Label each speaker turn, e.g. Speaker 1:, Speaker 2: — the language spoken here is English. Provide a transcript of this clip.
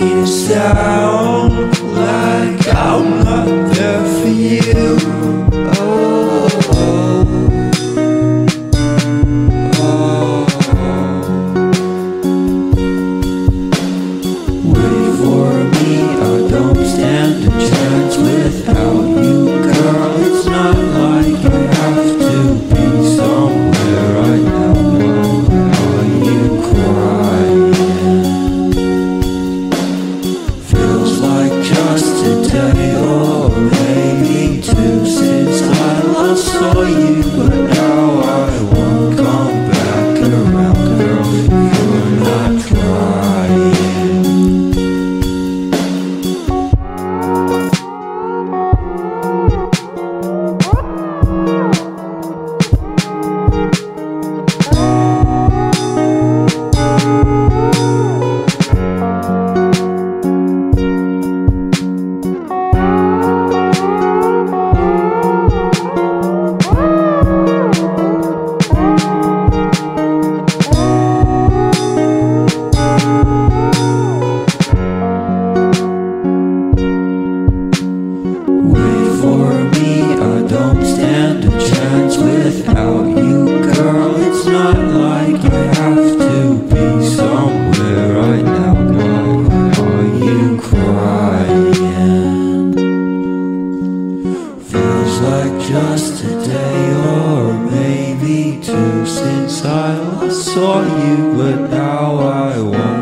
Speaker 1: you sound like I'm not you, but no. like just a day or maybe two since I last saw you, but now I won't.